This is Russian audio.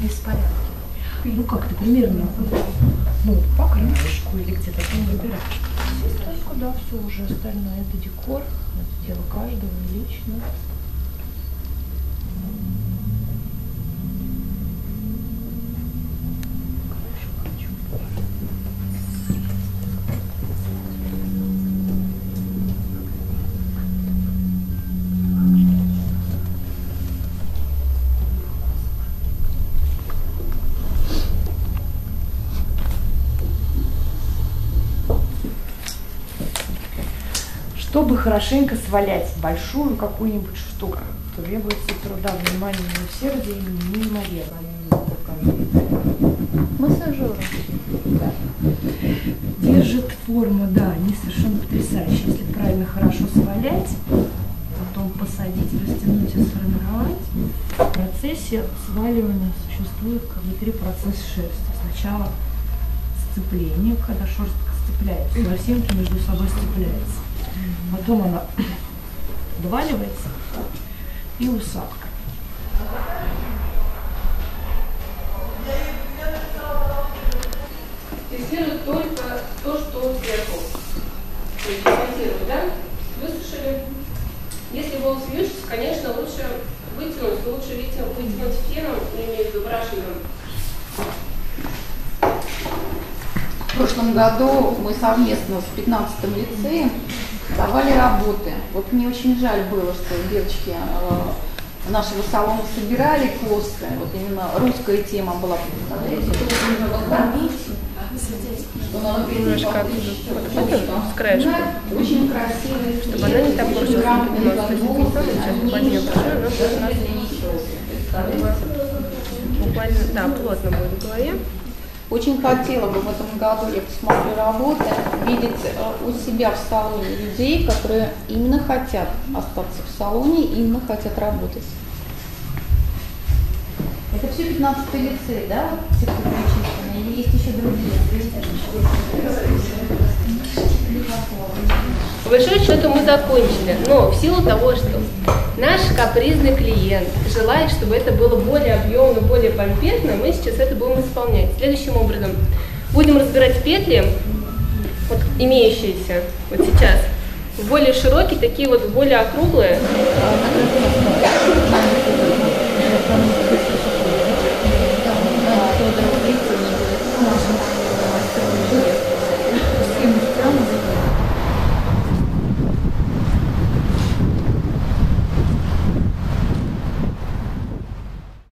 беспорядки. Ну как ты примерно, ну по крышечку или где-то там выбираешь. Все столько, да, все уже остальное это декор, это дело каждого лично. Чтобы хорошенько свалять большую какую-нибудь штуку, требуется труда, внимания и усердия неимоверно. Массажером. Да. Держит форму, да, они совершенно потрясающие. Если правильно хорошо свалять, потом посадить, растянуть и сформировать, в процессе сваливания существует как бы три процесса шерсти. Сначала сцепление, когда шерстка сцепляется, волосинки между собой сцепляются. Потом она доваливается и усадка. Фиксирует только то, что сверху. То есть монтируют, да? Высушили. Если волос вьющийся, конечно, лучше вытянуть, лучше видите, вытянуть феном, я имею в виду брашингом. В прошлом году мы совместно с 15-м лицеем давали работы. Вот мне очень жаль было, что девочки э, нашего салона собирали косы. Вот именно русская тема была. Представляете, Немножко с. Очень красивый. Чтобы она не так поднялась. То есть сейчас буквально, да, плотно будет в голове. Очень хотела бы в этом году, я посмотрю работы, видеть э, у себя в салоне людей, которые именно хотят остаться в салоне, именно хотят работать. Это все 15 лицей, да? Все, кто перечислены? Или есть еще другие? По большому счету мы закончили, но в силу того, что наш капризный клиент желает, чтобы это было более объемно, более помпезно, мы сейчас это будем исполнять. Следующим образом, будем разбирать петли, вот имеющиеся вот сейчас, более широкие, такие вот более округлые.